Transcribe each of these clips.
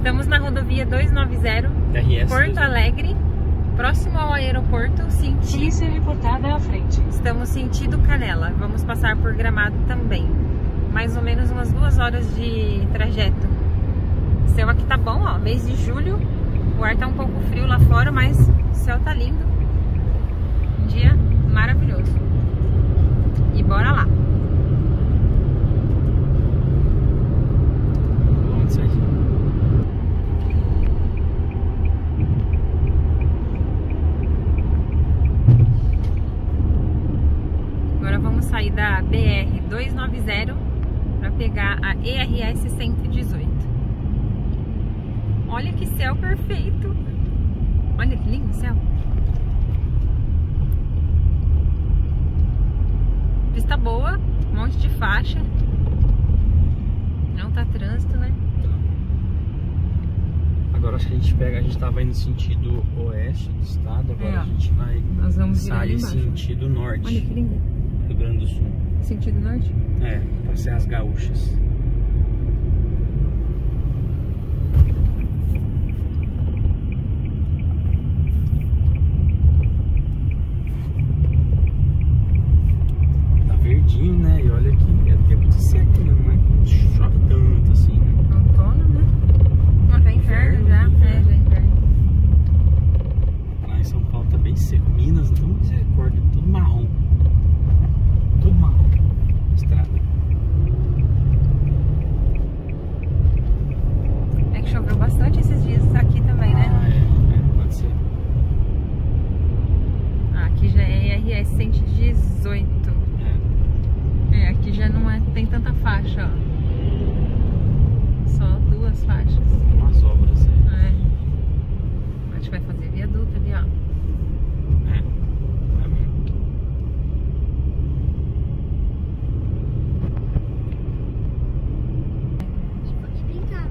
Estamos na rodovia 290, RS. Porto Alegre, próximo ao aeroporto, sentido. Polícia reportada à frente. Estamos sentido Canela. Vamos passar por Gramado também. Mais ou menos umas duas horas de trajeto. O céu aqui tá bom, ó. Mês de julho. O ar tá um pouco frio lá fora, mas o céu tá lindo. Um dia maravilhoso. E bora lá. 190 para pegar a ERS 118. Olha que céu perfeito! Olha que lindo céu! Vista boa, um monte de faixa. Não tá trânsito, né? Tá. Agora acho que a gente pega, a gente estava indo sentido oeste do estado, agora é, a gente vai Nós vamos sair sentido norte. Olha que lindo. Rio Grande do Sul. Sentido norte? É, pra Serras Gaúchas. Tá verdinho, né? E olha que é tempo de seca, né? Não é que chove tanto assim, né? Outono, né? Não, tá inverno já. Inverno, É, já é inverno. Lá em São Paulo tá bem seco. Minas, então misericórdia, tudo marrom. Tudo marrom. Estrada. É que choveu bastante esses dias aqui também, né? Ah, é, é, pode ser. Ah, aqui já é IRS 118. É. É, aqui já não é, tem tanta faixa, ó. Só duas faixas. Umas obras aí. É. Acho que vai fazer viaduto ali, ó. É. É mesmo. Pode brincar.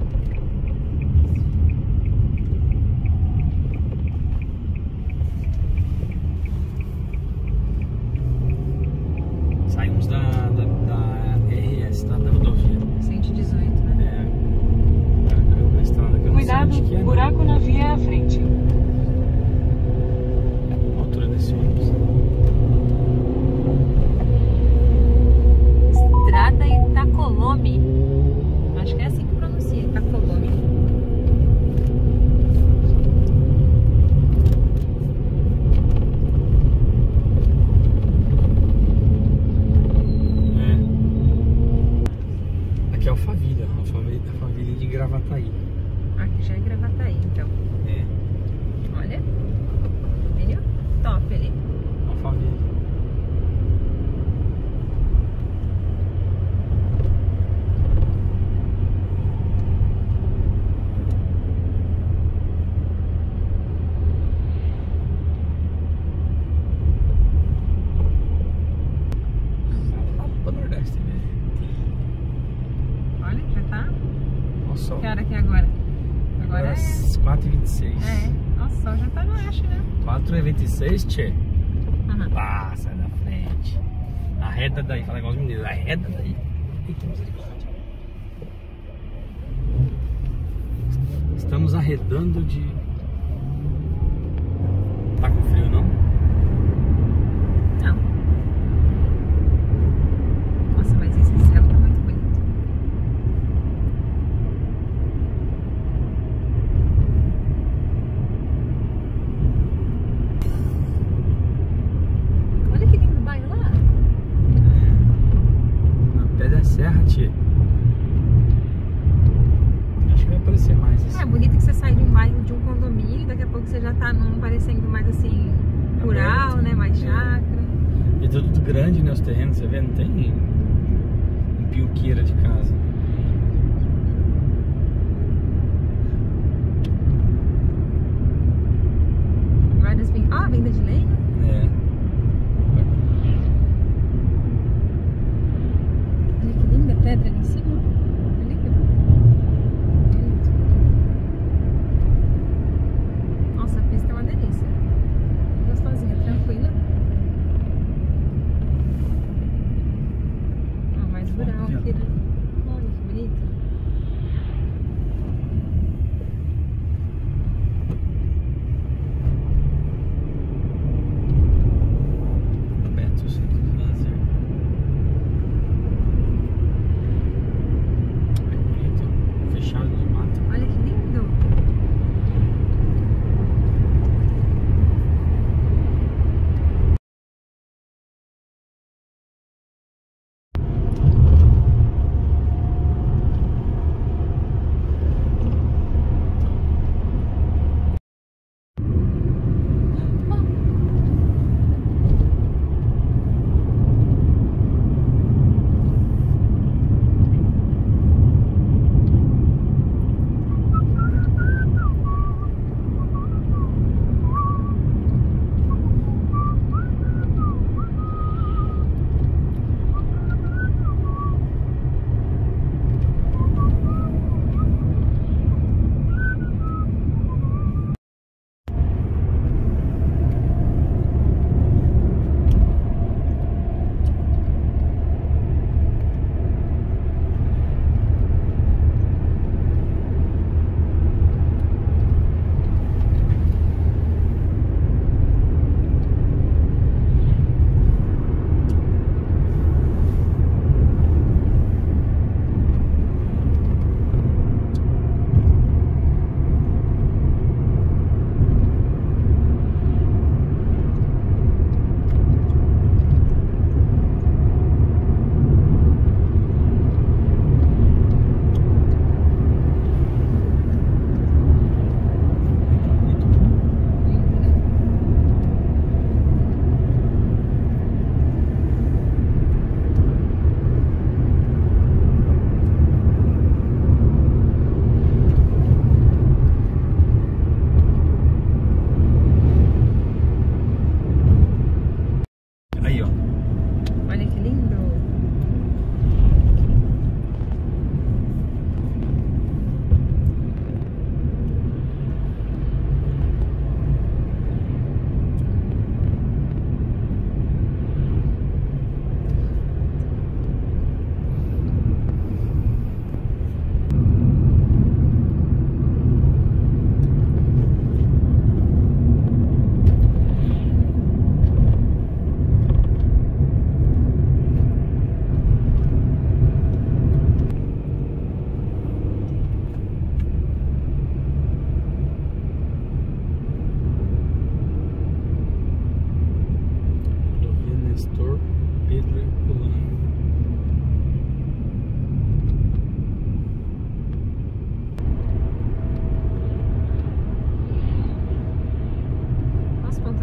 Saímos da, da, da RS, tá? Da rodovia. 118, né? É. É uma estrada que eu não Cuidado, sei onde que é. buraco na via à frente. não. A altura desse ônibus. Estrada Itacolome. Acho que é assim que pronuncia, Itacolome. É. Aqui é Ó. Alphaville, Alphaville de Gravataí. Aqui já é Gravataí, então. É. Olha. Viu? Top ali. Alphaville. Opa, Nordeste, velho. Olha, já tá. Olha o sol. Que hora que é agora? Agora é. 4h26. É. Nossa, o sol já tá baixo, né? 4h26, tchê. Aham. Pá, sai da frente. Arreda daí, fala igual os meninos, arreda daí. Eita, misericórdia. Estamos arredando de. Tá com frio não? Não. Nossa, mas esse céu tá muito bonito. Olha que lindo o bairro lá. Na pé da serra, tia. Acho que vai aparecer mais assim. É bonito que você sai de um bairro, de um condomínio, daqui a pouco você já tá num parecendo mais assim, rural, né? Mais É. chácara. E tudo grande, né? Os terrenos, você vê? Não tem pioqueira de casa. Ah, venda de lenha? É. Olha que linda pedra ali em cima.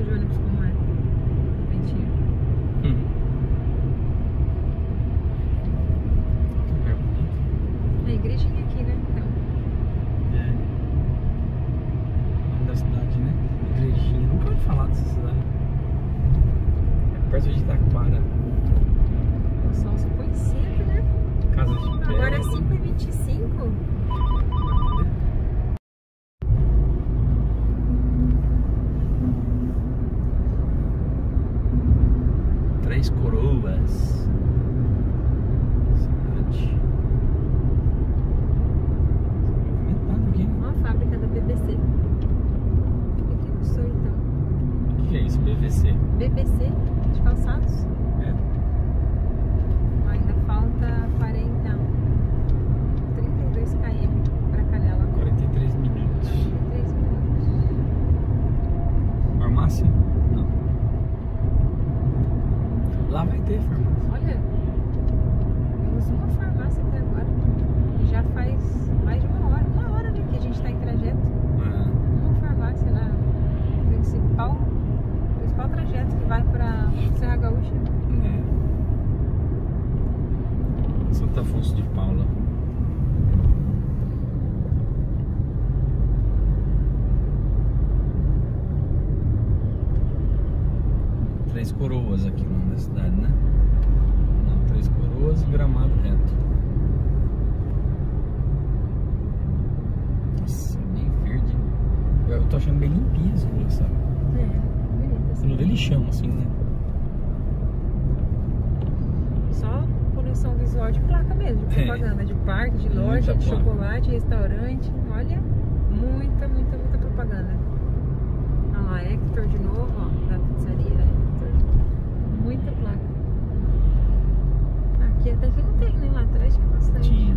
上に突っ込まれ Coroas. Cidade. Movimentado aqui, né? Ó, a fábrica da BBC. O que eu sou então? O que é isso? BVC. BBC de calçados. É. Ainda falta 40, não, 32 km para Canela. 43 minutos. 3 minutos. Farmácia? Não. Lá vai ter farmácia. Olha, temos uma farmácia até agora. E já faz mais de uma hora, uma hora né, que a gente está em trajeto. Ah, Uma farmácia na principal, principal trajeto que vai para Serra Gaúcha. é. Santo Afonso de Paula. Três Coroas aqui no nome da cidade, né? Não, Três Coroas e Gramado Reto. Nossa, bem verde. né? Eu tô achando bem limpinha as ruas, sabe? É, Você não vê lixão assim, né? Só poluição visual de placa mesmo, de É. propaganda, de parque, de Muita loja, de placa. chocolate, restaurante. Olha, muita, muita, muita propaganda. Olha lá, Hector de novo, ó, da pizzaria Hector. Muita placa. Aqui até que não tem, né? Lá atrás tinha bastante. Tinha.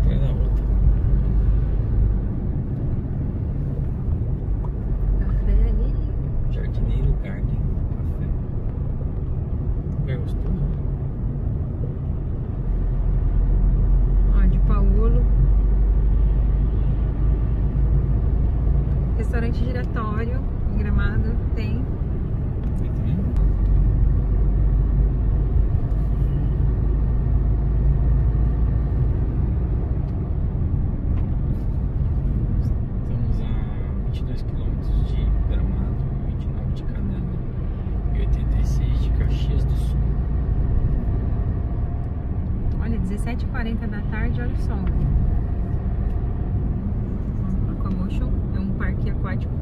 Atrás da outra. Café ali. Jardineiro Garden Café. Lugar gostoso. Ó, de Paulo. Restaurante giratório em Gramado tem. Tem também? Estamos a 22 km de Gramado, 29 de Canela e 86 de Caxias do Sul. Olha, 17h40 da tarde, olha o sol. Aquamotion é um parque aquático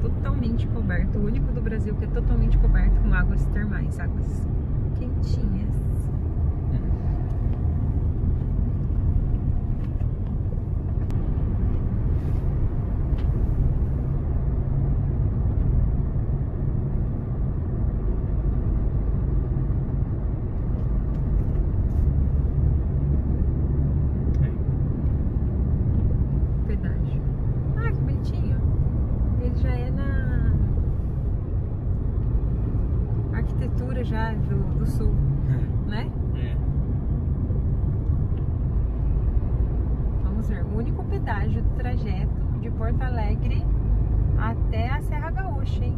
totalmente coberto, o único do Brasil que é totalmente coberto com águas termais, águas quentinhas. É. Pedágio. Ah, que bonitinho. Ele já é na arquitetura já sul, né? É. Vamos ver, o único pedágio do trajeto de Porto Alegre até a Serra Gaúcha, hein?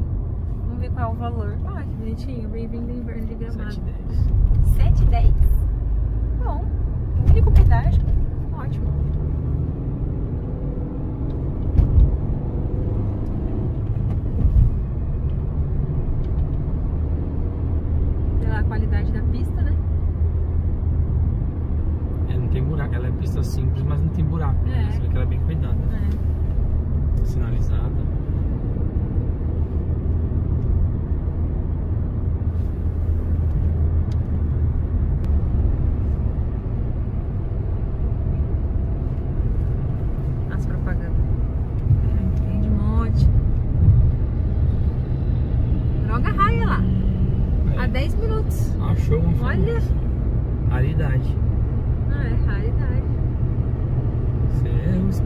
Vamos ver qual é o valor. Ah, que bonitinho. Bem-vindo ao inverno de Gramado. 710.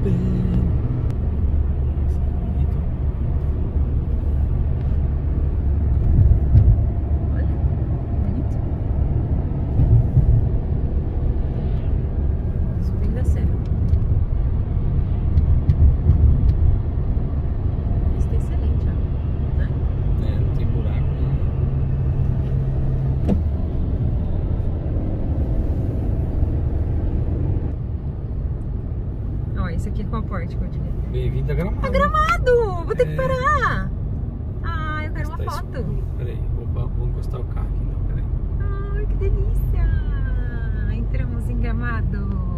been Esse aqui é qual porte que eu diria? Bem-vindo a Gramado. Gramado! Vou ter que É. parar! Ah, eu quero uma Tá foto. escuro. Peraí, opa. encostar o carro aqui, então, peraí. Ai, que delícia! Entramos em Gramado.